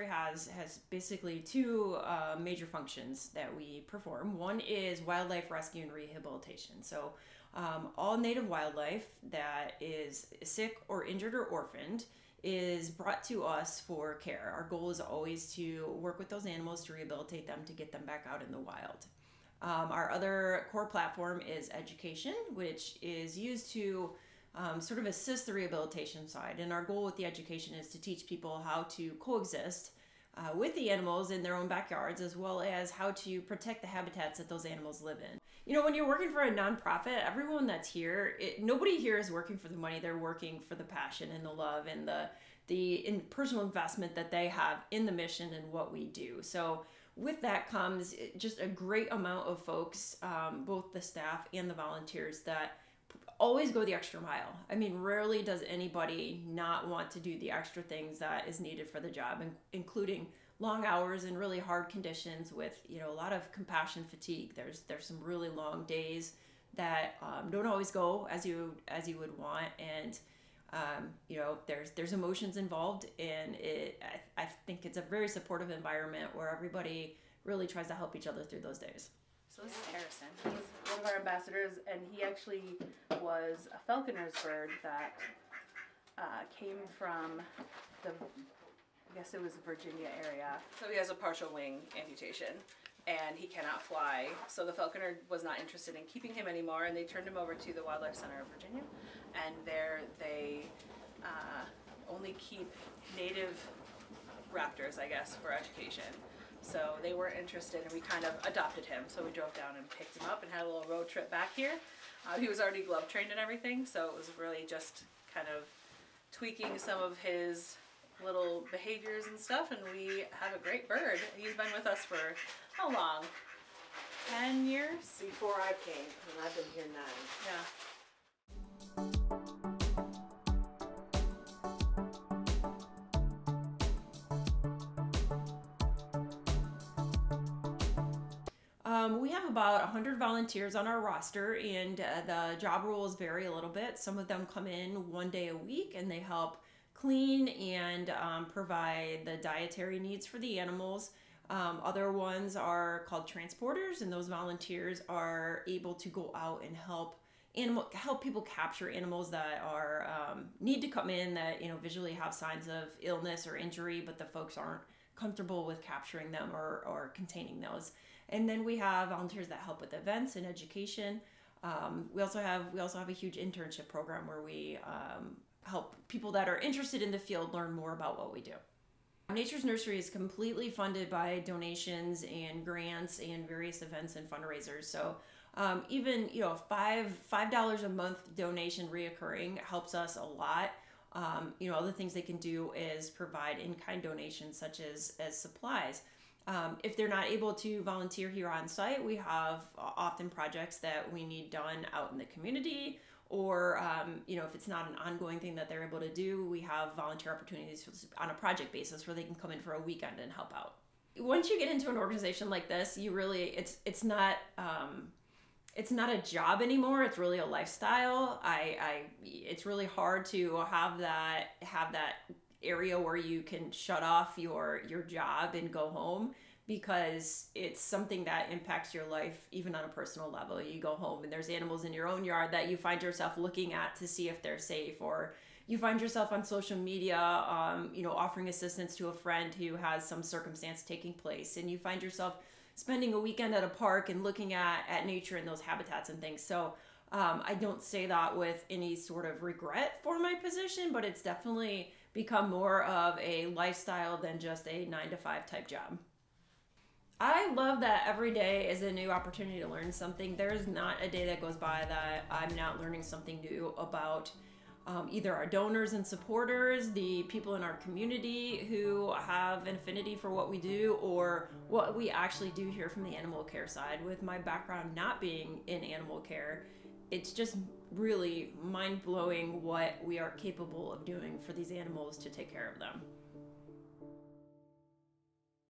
Has has basically two uh, major functions that we perform. One is wildlife rescue and rehabilitation. So um, all native wildlife that is sick or injured or orphaned is brought to us for care. Our goal is always to work with those animals to rehabilitate them to get them back out in the wild. Um, our other core platform is education, which is used to um, sort of assist the rehabilitation side. And our goal with the education is to teach people how to coexist uh, with the animals in their own backyards, as well as how to protect the habitats that those animals live in. You know, when you're working for a nonprofit, everyone that's here, it, nobody here is working for the money. They're working for the passion and the love and the the in personal investment that they have in the mission and what we do. So with that comes just a great amount of folks, um, both the staff and the volunteers, that always go the extra mile. I mean, rarely does anybody not want to do the extra things that is needed for the job, including long hours and really hard conditions with you know a lot of compassion fatigue. There's there's some really long days that um, don't always go as you as you would want, and um, you know there's there's emotions involved, and it I, I think it's a very supportive environment where everybody really tries to help each other through those days. So this is Harrison. He's one of our ambassadors, and he actually was a falconer's bird that uh, came from the, I guess it was the Virginia area. So he has a partial wing amputation, and he cannot fly. So the falconer was not interested in keeping him anymore, and they turned him over to the Wildlife Center of Virginia, and there they uh, only keep native raptors, I guess, for education. So they weren't interested, and we kind of adopted him. So we drove down and picked him up and had a little road trip back here. Uh, he was already glove trained and everything, so it was really just kind of tweaking some of his little behaviors and stuff, and we have a great bird. He's been with us for how long? 10 years? Before I came, and I've been here nine. Um, we have about 100 volunteers on our roster, and uh, the job roles vary a little bit. Some of them come in one day a week and they help clean and um, provide the dietary needs for the animals. Um, other ones are called transporters, and those volunteers are able to go out and help animal help people capture animals that are um, need to come in that you know visually have signs of illness or injury, but the folks aren't comfortable with capturing them or, or containing those. And then we have volunteers that help with events and education. Um, we also have we also have a huge internship program where we um, help people that are interested in the field learn more about what we do. Nature's Nursery is completely funded by donations and grants and various events and fundraisers. So um, even you know five five dollars a month donation reoccurring helps us a lot. Um, you know other things they can do is provide in kind donations such as as supplies. Um, if they're not able to volunteer here on site, we have often projects that we need done out in the community, or um, you know, if it's not an ongoing thing that they're able to do, we have volunteer opportunities on a project basis where they can come in for a weekend and help out. Once you get into an organization like this, you really it's it's not. Um, it's not a job anymore it's really a lifestyle. I i it's really hard to have that have that area where you can shut off your your job and go home because it's something that impacts your life even on a personal level. You go home and there's animals in your own yard that you find yourself looking at to see if they're safe or you find yourself on social media um, you know offering assistance to a friend who has some circumstance taking place and you find yourself spending a weekend at a park and looking at, at nature and those habitats and things so um, i don't say that with any sort of regret for my position but it's definitely become more of a lifestyle than just a nine to five type job. I love that every day is a new opportunity to learn something. There's not a day that goes by that I'm not learning something new about um, either our donors and supporters, the people in our community who have an affinity for what we do, or what we actually do here from the animal care side. With my background not being in animal care, it's just really mind blowing what we are capable of doing for these animals to take care of them.